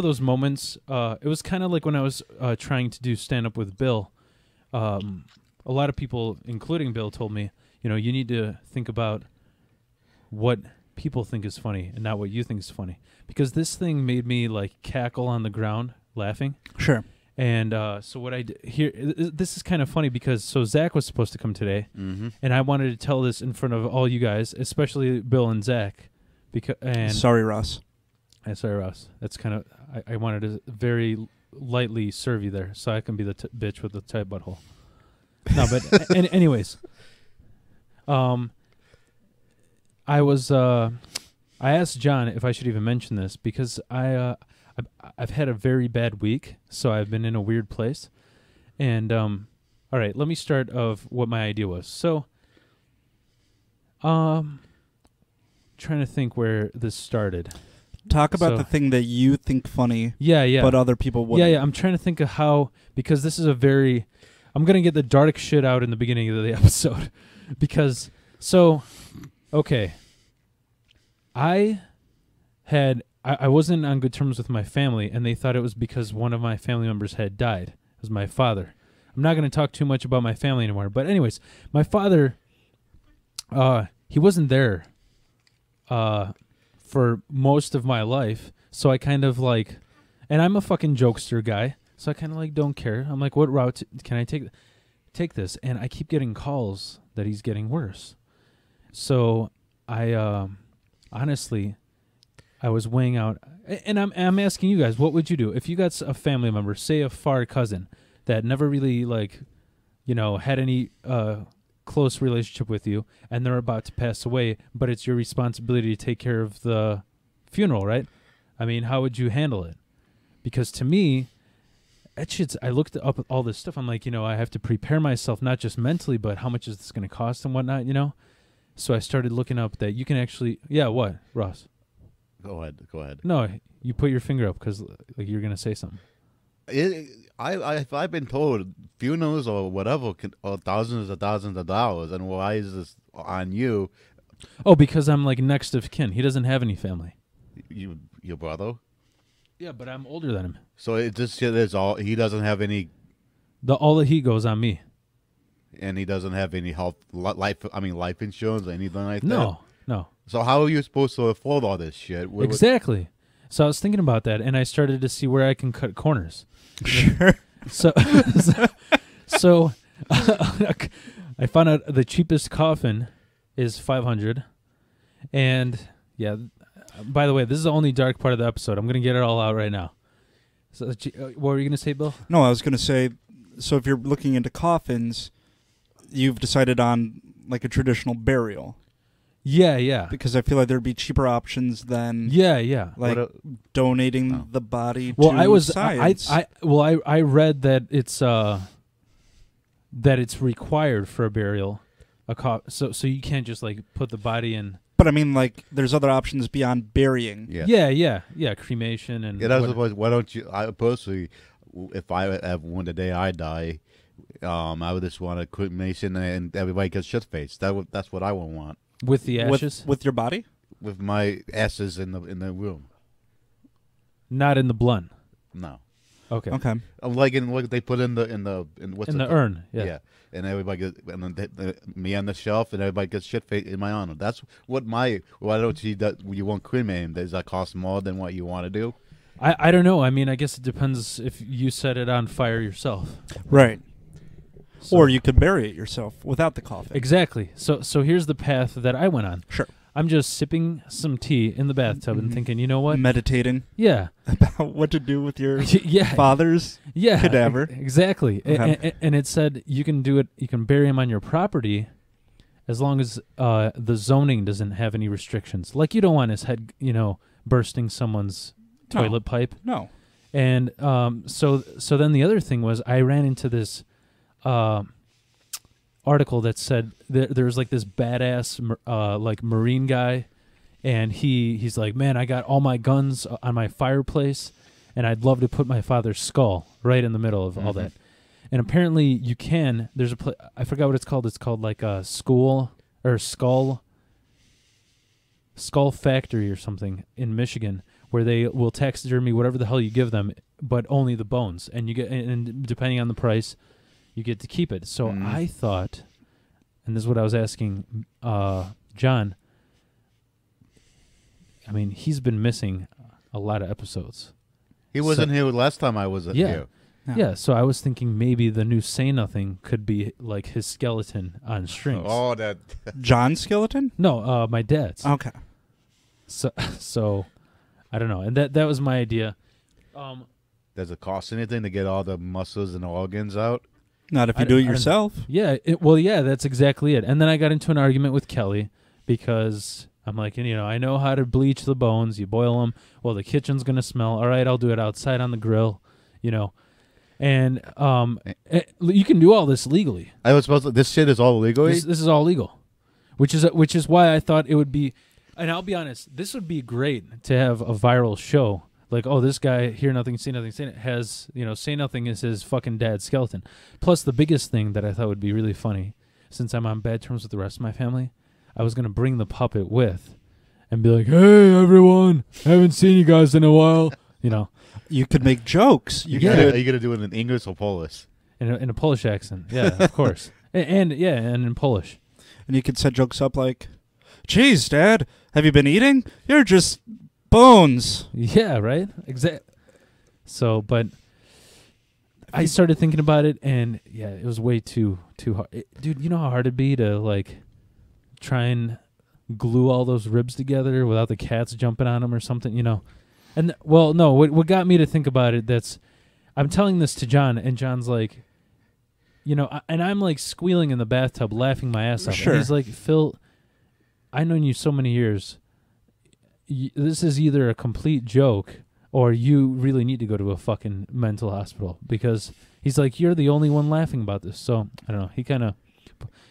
know those moments. Uh, it was kind of like when I was uh, trying to do stand up with Bill. Um, a lot of people, including Bill, told me, you know, you need to think about what people think is funny and not what you think is funny. Because this thing made me like cackle on the ground laughing. Sure. And uh, so what I did here, i- i- this is kind of funny because so Zach was supposed to come today, Mm-hmm. and I wanted to tell this in front of all you guys, especially Bill and Zach, because and Sorry, Ross. Uh, sorry Ross, that's kind of I, I wanted to very lightly serve you there, so I can be the t- bitch with the tight butthole. No, but a- an- anyways, um, I was uh, I asked John if I should even mention this because I uh, I've, I've had a very bad week, so I've been in a weird place, and um, all right, let me start of what my idea was. So, um, trying to think where this started. Talk about So- the thing that you think funny, Yeah, yeah, but other people wouldn't. yeah, yeah. I'm trying to think of how because this is a very. I'm gonna get the dark shit out in the beginning of the episode because so okay. I had I, I wasn't on good terms with my family, and they thought it was because one of my family members had died. It was my father. I'm not going to talk too much about my family anymore, but anyways, my father, uh, he wasn't there, uh, for most of my life. So I kind of like, and I'm a fucking jokester guy, so I kind of like don't care. I'm like, what route can I take? Take this, and I keep getting calls that he's getting worse. So I, um, honestly, I was weighing out, and I'm I'm asking you guys, what would you do if you got a family member, say a far cousin, that never really like, you know, had any uh close relationship with you, and they're about to pass away, but it's your responsibility to take care of the funeral, right? I mean, how would you handle it? Because to me, that shit's. I looked up all this stuff. I'm like, you know, I have to prepare myself not just mentally, but how much is this going to cost and whatnot, you know. So I started looking up that you can actually, yeah, what, Ross? Go ahead. Go ahead. No, you put your finger up because like you're gonna say something. It, I, I, I've been told funerals or whatever can, are thousands and thousands of dollars, and why is this on you? Oh, because I'm like next of kin. He doesn't have any family. You, your brother. Yeah, but I'm older than him. So it just is all. He doesn't have any, The all the he goes on me. and he doesn't have any health, life. I mean, life insurance or anything like that. No, no, So how are you supposed to afford all this shit? Exactly. So I was thinking about that, and I started to see where I can cut corners. Sure. So, so, so I found out the cheapest coffin is five hundred, and yeah. By the way, this is the only dark part of the episode. I'm gonna get it all out right now. So, uh, what were you gonna say, Bill? No, I was going to say, so if you're looking into coffins, you've decided on like a traditional burial Yeah, yeah, because I feel like there'd be cheaper options than yeah, yeah. like What donating Oh. the body well to i was science. I, I well i i read that it's uh that it's required for a burial a co- so so you can't just like put the body in but I mean, like, there's other options beyond burying. Yeah. yeah yeah yeah cremation and Yeah, that's what- what, why don't you? I personally, if I have one the day I die, um, I would just want a cremation and everybody gets shit faced. That would, that's what I would want with the ashes with your body? with my asses in the in the room. not in the blunt No, okay Okay. I'm like in what they put in the in the in what's in it the called? urn yeah. yeah. and everybody gets and then they, they, me on the shelf, and everybody gets shit faced in my honor. That's what my. Why don't you that you want cremating? Does that cost more than what you want to do? I, I don't know i mean i guess it depends if you set it on fire yourself Right. So- Or you could bury it yourself without the coffin. exactly so so here's the path that i went on Sure. i'm just sipping some tea in the bathtub and Mhm. thinking you know what Meditating yeah about what to do with your yeah father's. yeah cadaver. exactly Okay. a- and, it said you can do it you can bury him on your property as long as uh, the zoning doesn't have any restrictions like you don't want his head you know bursting someone's No. toilet pipe No. and um, so so then the other thing was i ran into this uh, article that said there, there's like this badass uh, like marine guy and he he's like man i got all my guns on my fireplace and i'd love to put my father's skull right in the middle of all Mhm. that and apparently you can there's a pla- i forgot what it's called it's called like a school or skull skull factory or something in michigan where they will taxidermy whatever the hell you give them, but only the bones, and you get and depending on the price, you get to keep it. So Mm. I thought, and this is what I was asking uh, John. I mean, he's been missing a lot of episodes. He wasn't here last time I was Yeah. here. Yeah. Yeah. so I was thinking maybe the new Say Nothing could be like his skeleton on strings. Oh, that John Skeleton. No, uh, my dad's. Okay. So, so I don't know, and that that was my idea. Um, does it cost anything to get all the muscles and organs out? Not if you do don't- it I don't- yourself. yeah, it, well, yeah, that's exactly it. And then I got into an argument with Kelly because I'm like, you know, I know how to bleach the bones. You boil them. Well, the kitchen's gonna smell. All right, I'll do it outside on the grill. You know, and um, eh, you can do all this legally. I was supposed to. This shit is all legal. This, this is all legal, which is which is why I thought it would be. And I'll be honest, this would be great to have a viral show. Like, oh, this guy hear nothing, see nothing, say it has you know, say nothing is his fucking dad's skeleton. Plus, the biggest thing that I thought would be really funny, since I'm on bad terms with the rest of my family, I was gonna bring the puppet with, and be like, hey everyone, I haven't seen you guys in a while, you know, You could make jokes. You You Yeah. gotta- could. Are you gonna do it in English or Polish? in a, in a Polish accent. Yeah, of course, and, and yeah, and in Polish. And you could set jokes up like, "Geez, Dad, have you been eating? You're just bones." Yeah, right. Exact. So, but I started thinking about it, and yeah, it was way too too hard, It- dude. You know how hard it'd be to like try and glue all those ribs together without the cats jumping on them or something, you know. And well, no, what what got me to think about it? That's I'm telling this to John, and John's like, you know, I, and I'm like squealing in the bathtub, laughing my ass off. Sure. And he's like, Phil, I've known you so many years. Y- this is either a complete joke or you really need to go to a fucking mental hospital because he's like, you're the only one laughing about this. So I don't know. He kind of,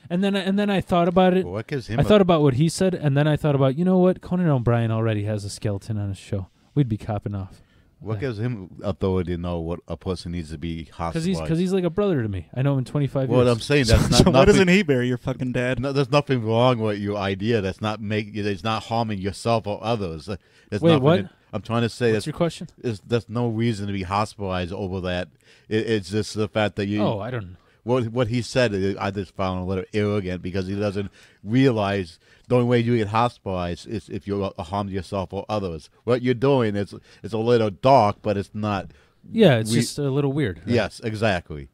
and then and then I thought about it. What gives him? I a- thought about what he said, and then I thought about, you know what? Conan O'Brien already has a skeleton on his show. We'd be copping off what yeah. gives him authority to know what a person needs to be because hospitalized? he's because he's like a brother to me. I know him in 25 Well, years. I'm saying that's not so why nothing. doesn't he bury your fucking dad? No, there's nothing wrong with your idea. That's not make. It's not harming yourself or others. There's Wait, what? I'm trying to say What's your question? there's, there's no reason to be hospitalized over that. It, it's just the fact that you. Oh, I don't. What what he said, uh, I just found a little arrogant because he doesn't realize the only way you get hospitalized is if you harm yourself or others. What you're doing is it's a little dark, but it's not. Yeah, it's just a little weird. right? Yes, exactly.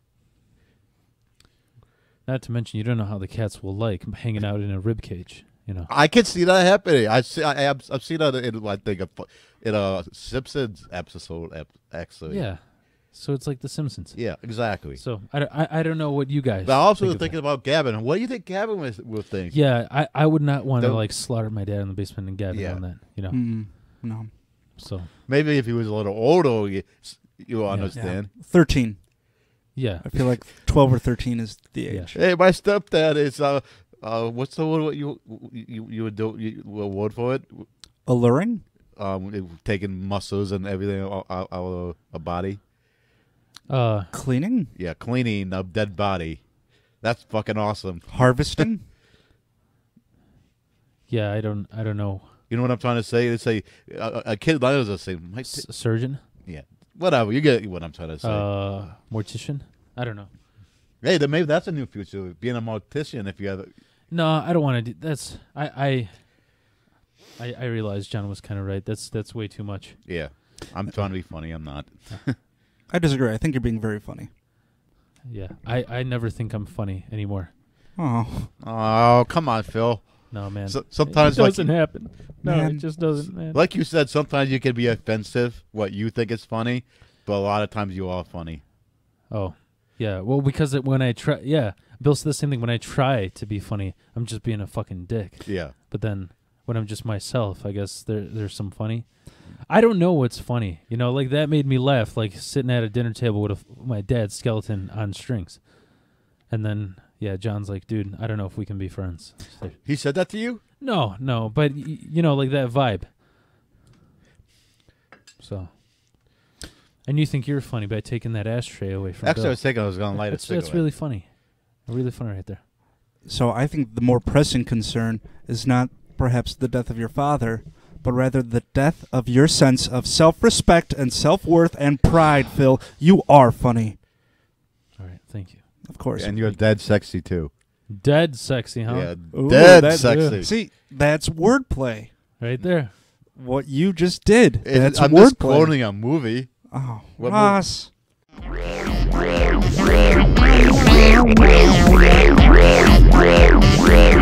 Not to mention, you don't know how the cats will like hanging out in a rib cage. You know. I can see that happening. I see. I, I've, I've seen that in I think a, in a Simpsons episode. ep- Actually, Yeah. So it's like The Simpsons. yeah, exactly. So I, don't- I, I don't know what you guys. But I also think was of that. thinking about Gavin. What do you think Gavin was will think? Yeah, I, I would not want to Don't- like slaughter my dad in the basement and Gavin Yeah. on that. You know. Mm, no. So Maybe if he was a little older, you, you Yeah. understand. Thirteen. yeah. I feel like twelve or thirteen is the Yeah. age. Hey, my stepdad is uh, uh, what's the word what you you you would do you, a word for it? Alluring. Um, taking muscles and everything out, out of a body. Uh, Cleaning. Yeah, cleaning a dead body. That's fucking awesome. Harvesting. yeah. I don't. I don't know. You know what I'm trying to say? It's a a, a kid like us say, "My t- S- surgeon. yeah, whatever. You get what I'm trying to say. Uh, mortician. I don't know. hey, then maybe that's a new future. Being a mortician, if you have. No, I don't want to do. That's I I. I, I realize John was kind of right. That's that's way too much. Yeah, I'm trying to be funny. I'm not. I disagree. I think you're being very funny. Yeah, I, I never think I'm funny anymore. Oh, Oh, come on, Phil. No, man. So, sometimes, it like doesn't happen. No, Man. it just doesn't, man. like you said, sometimes you can be offensive. What you think is funny, but a lot of times you are funny. Oh, yeah. Well, because it, when I try, yeah, Bill said the same thing. When I try to be funny, I'm just being a fucking dick. Yeah. But then when I'm just myself, I guess there there's some funny. I don't know what's funny. You know, like that made me laugh. Like sitting at a dinner table with a f my dad's skeleton on strings, and then yeah, John's like, dude, I don't know if we can be friends. Like, He said that to you? no, no, but y- you know, like that vibe. So. And you think you're funny by taking that ashtray away from Actually, I Bill. was thinking I was going to light that's, a cigarette. that's really funny. Really funny right there. so I think the more pressing concern is not perhaps the death of your father, but rather the death of your sense of self respect and self worth and pride, Phil. You are funny. All right, thank you. Of course. And you're dead sexy, too. Dead sexy, huh? Yeah, Ooh, dead that, sexy. Yeah. See, that's wordplay. Right there. What you just did. It, that's I'm wordplay. just quoting a movie. Oh, what Ross. Movie?